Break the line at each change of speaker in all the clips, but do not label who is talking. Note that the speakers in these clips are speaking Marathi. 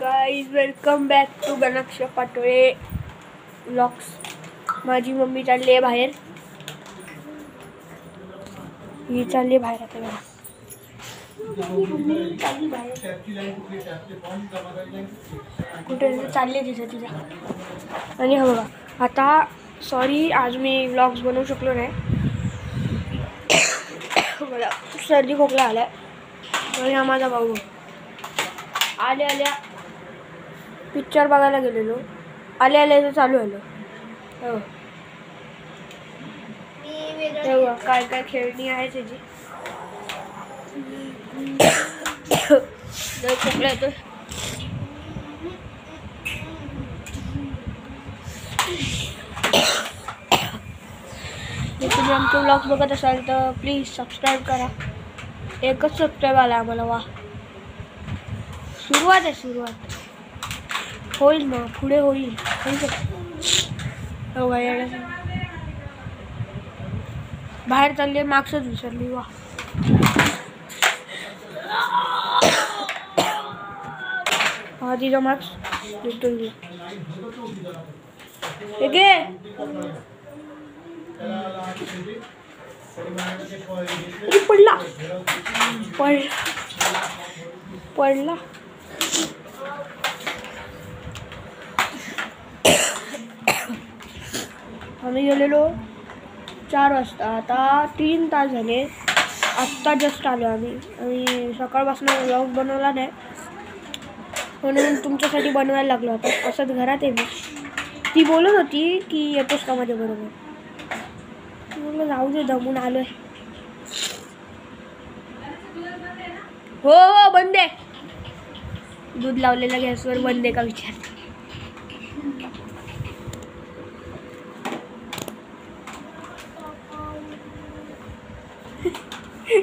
Guys welcome back to गणक्ष Patole vlogs माझी मम्मी चालली आहे बाहेर. ही चालली आहे बाहेर आता बघा. बाहेर कुठे चालली आहे तिथं तिथं. आणि हा बघा आता सॉरी आज मी ब्लॉग्स बनवू शकलो नाही. मला सर्दी खोकला आला आणि हा माझा भाऊ. आल्या आल्या. पिक्चर बघायला गेलेलो. आल्या आल्या इथं चालू आलो हो. तेव्हा काय काय खेळणी आहे त्याची? तुम्ही आमचे ब्लॉग्स बघत असाल तर प्लीज सबस्क्राईब करा. एकच सबस्क्राईब आला आम्हाला वा. सुरुवात आहे सुरुवात. होल ना, पुढे होईल. बाहेर चालले मागच विसरली वा. हा, तिचा मार्क्स भेटून घे. पडला. पडला पडला. आम्ही गेलेलो चार वाजता. आता तीन तास झाले. आत्ता जस्ट आलो आम्ही. आणि सकाळपासून ब्लॉग बनवला नाही. म्हणून तुमच्यासाठी बनवायला लागलो आता. असंच घरात आहे मी. ती बोलत होती की येतोस का माझ्या बरोबर? म्हटलं जाऊ दे दमून आलोय. हो हो बंद आहे. दूध लावलेल्या गॅसवर बंद आहे का विचार. गेले?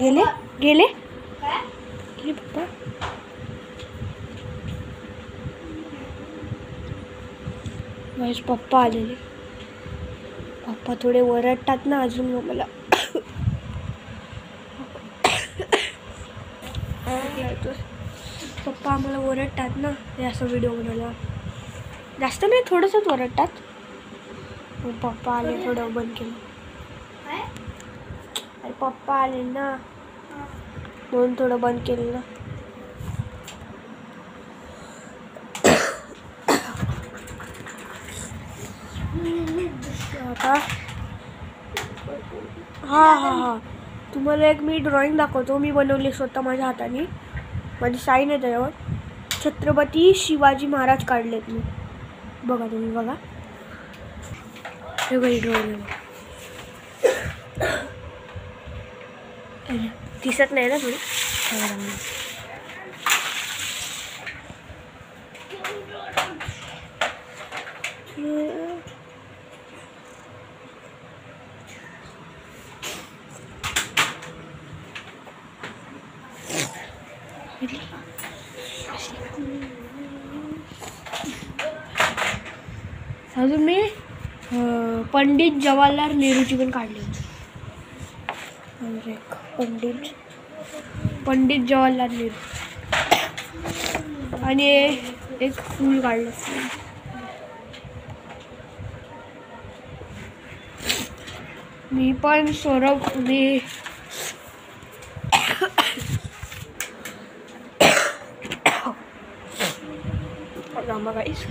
गेले? गेले पप्पा. महेश पप्पा आलेले. पप्पा थोडे वरडतात ना अजून मला. पप्पा आम्हाला ओरडतात ना हे असं व्हिडिओ बनवला जास्त नाही थोडंसंच ओरडतात. मग पप्पा आले थोडं बंद केलं. अरे पप्पा आले ना. म्हणून थोडं बंद केलं ना. आता? हा हा हा. तुम्हाला एक मी ड्रॉइंग दाखवतो. मी बनवली स्वतः माझ्या हाताने. माझी साईन आहे त्याच्यावर. छत्रपती शिवाजी महाराज काढलेत मी. बघा तुम्ही बघा. हे ड्रॉइंग दिसत नाही ना थोडी? Yeah. अजून मी पंडित जवाहरलाल नेहरूची पण काढली होती. म्हणजे एक पंडित पंडित जवाहरलाल नेहरू. आणि एक फूल काढलं. मी पण सौरभ मी रामा गाईस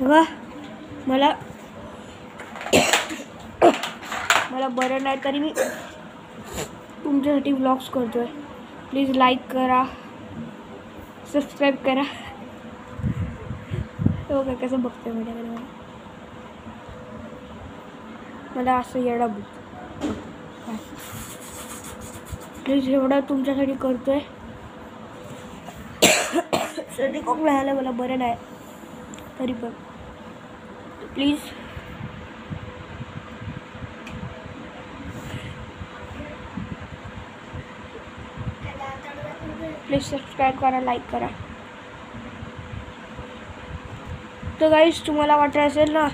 बघा मला मला बरं नाही तरी मी तुमच्यासाठी व्लॉग्स करतो आहे प्लीज़ लाईक करा सबस्क्राईब करा। हो काय कसं माझ्याकडे मला मला असं बुक प्लीज़ एवढं तुमच्यासाठी करतोय सर्दी खूप आला मला बरं नाही. तरी पण. प्लीज प्लीज सबस्क्राईब करा लाईक करा. तर गाईज तुम्हाला वाटत असेल ना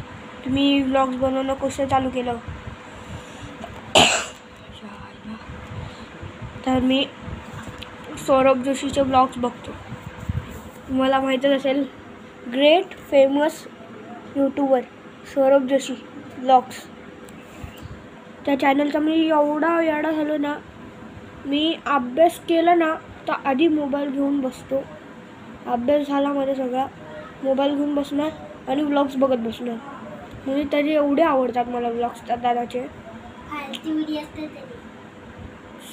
तुम्ही मी व्लॉग्स बनवणं कसं चालू केलं? तर मी सौरभ जोशीचे ब्लॉग्स बघतो. तुम्हाला माहीतच असेल great famous YouTuber Saurabh Joshi vlogs त्या चॅनलचा मी एवढा वेडा झालो ना मी अभ्यास केला ना तर आधी मोबाईल घेऊन बसतो. अभ्यास झाला माझा सगळा मोबाईल घेऊन बसणार आणि व्लॉग्स बघत बसणार. म्हणजे त्याचे एवढे आवडतात मला व्लॉग्स त्या दादाचे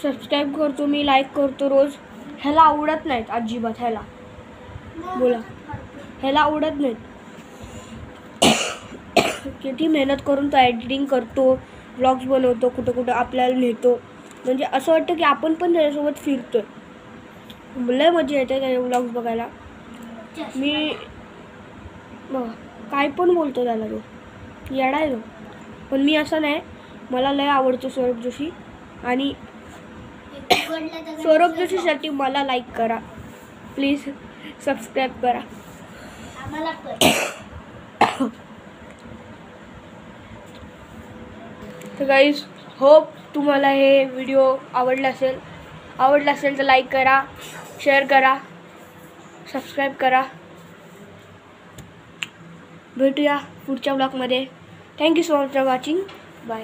सबस्क्राईब करतो मी लाईक करतो रोज. ह्याला आवडत नाहीत अजिबात ह्याला. बोला. ह्याला आवडत नाहीत. किती मेहनत करून तो एडिटिंग करतो व्लॉग्स बनवतो कुठं कुठं आपल्याला नेतो. म्हणजे असं वाटतं की आपण पण त्याच्यासोबत फिरतोय. लय मजा येते त्याचे व्लॉग्स बघायला. मी बघा काय पण बोलतो त्याला तो. येडा आहे तो. पण मी असं नाही मला लय आवडतो सौरभ जोशी. आणि सौरभ जोशीसाठी मला लाईक करा. प्लीज सबस्क्राईब करा. तर गाईज होप तुम्हाला हे व्हिडिओ आवडला असेल. आवडला असेल तर लाईक करा शेअर करा सबस्क्राईब करा. भेटूया पुढच्या ब्लॉगमध्ये thank you so much for watching bye